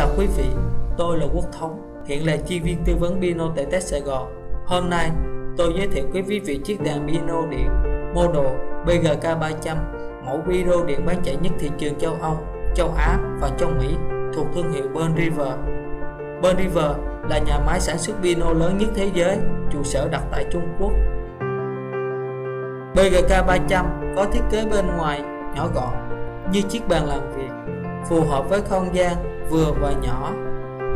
chào quý vị, tôi là Quốc Thống, hiện là chuyên viên tư vấn piano tại tết Sài Gòn. Hôm nay, tôi giới thiệu quý vị chiếc đàn piano điện model BGK 300, mẫu piano điện bán chạy nhất thị trường châu Âu, châu Á và châu Mỹ thuộc thương hiệu Burn River. Burn River là nhà máy sản xuất piano lớn nhất thế giới, trụ sở đặt tại Trung Quốc. BGK 300 có thiết kế bên ngoài nhỏ gọn như chiếc bàn làm việc, phù hợp với không gian vừa và nhỏ.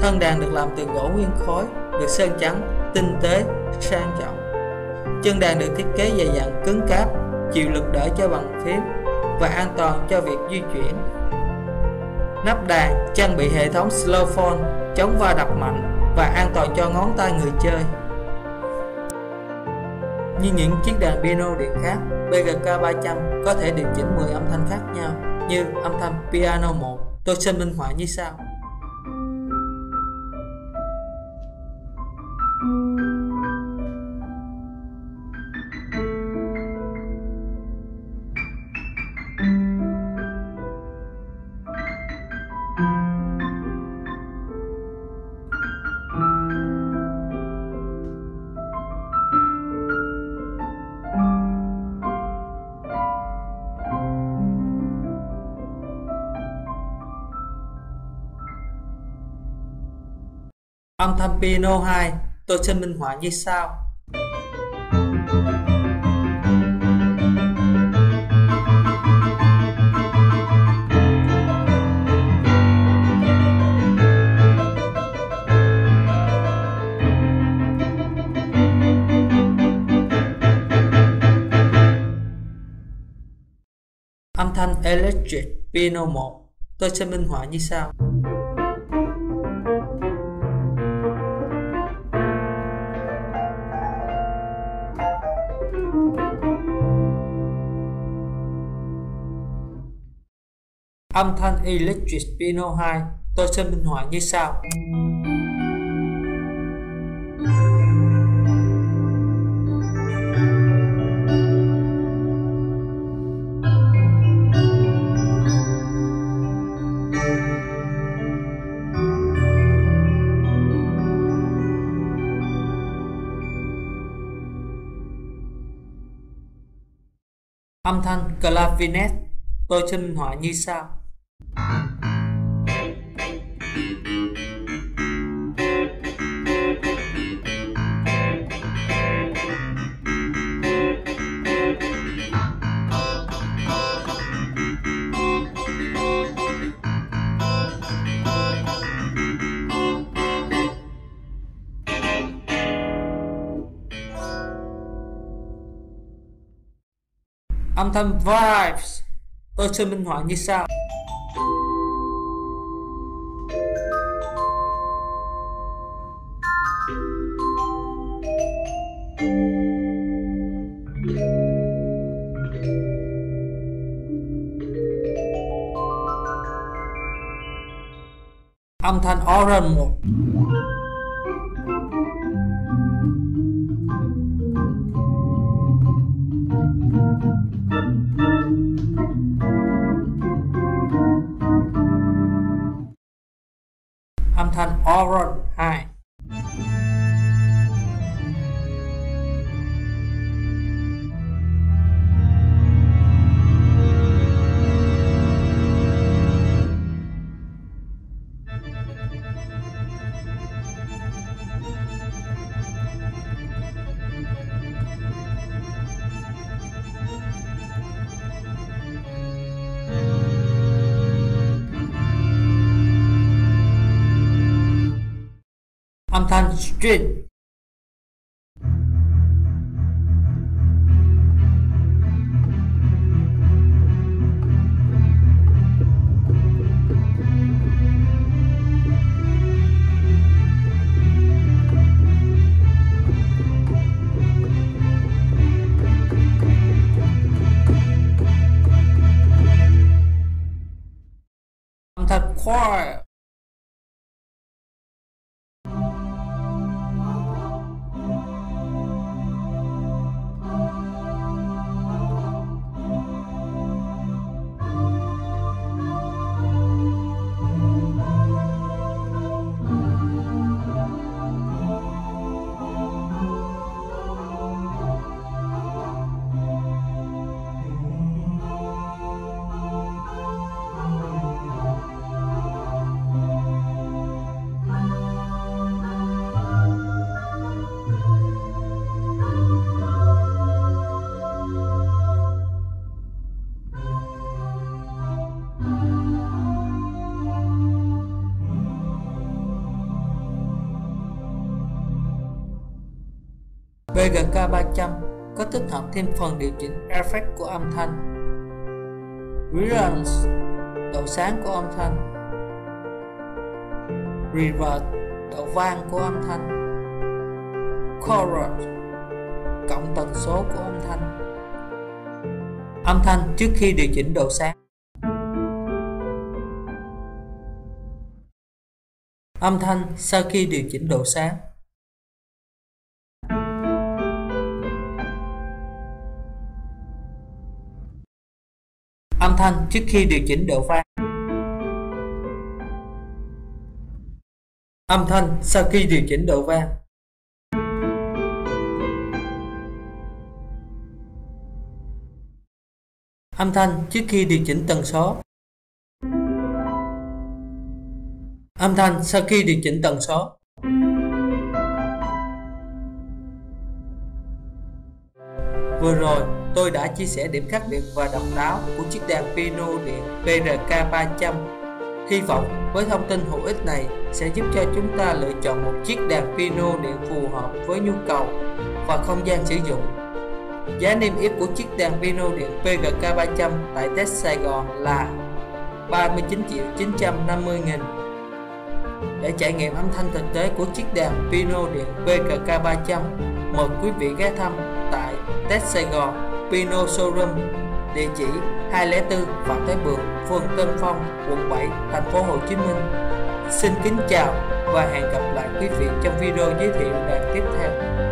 Thân đàn được làm từ gỗ nguyên khối, được sơn trắng, tinh tế, sang trọng. Chân đàn được thiết kế dày dặn cứng cáp, chịu lực đỡ cho bằng phím và an toàn cho việc di chuyển. Nắp đàn trang bị hệ thống slow phone chống va đập mạnh và an toàn cho ngón tay người chơi. Như những chiếc đàn piano điện khác, BGK 300 có thể điều chỉnh 10 âm thanh khác nhau như âm thanh piano 1. Tôi xin minh họa như sau. Âm thanh 2 tôi chân minh họa như sau. Âm thanh Electric Piano 1 Tôi sẽ minh họa như sau. Âm thanh Electric Piano 2 tôi sẽ minh họa như sau. Âm thanh clavinet, tôi sẽ minh họa như sau. Âm thanh vibes. Tôi sẽ minh họa như sau âm thanh orange âm thanh orange 2 âm thanh string âm thanh choir VGK 300 có tích hợp thêm phần điều chỉnh effect của âm thanh. Brilliance, độ sáng của âm thanh. Reverb độ vang của âm thanh. Chorus cộng tần số của âm thanh. Âm thanh trước khi điều chỉnh độ sáng. Âm thanh sau khi điều chỉnh độ sáng. Âm thanh trước khi điều chỉnh độ pha âm thanh sau khi điều chỉnh độ vang âm thanh trước khi điều chỉnh tần số. Âm thanh sau khi điều chỉnh tần số. Vừa rồi, tôi đã chia sẻ điểm khác biệt và độc đáo của chiếc đàn piano điện PRK 300. Hy vọng với thông tin hữu ích này sẽ giúp cho chúng ta lựa chọn một chiếc đàn piano điện phù hợp với nhu cầu và không gian sử dụng. Giá niêm yết của chiếc đàn piano điện PGK 300 tại Test Sài Gòn là 39 triệu 950 nghìn. Để trải nghiệm âm thanh thực tế của chiếc đàn piano điện PGK 300, mời quý vị ghé thăm tại Test Sài Gòn Pino Showroom địa chỉ 204 Phạm Thái Bường, phường Tân Phong, quận 7, thành phố Hồ Chí Minh. Xin kính chào và hẹn gặp lại quý vị trong video giới thiệu đàn tiếp theo.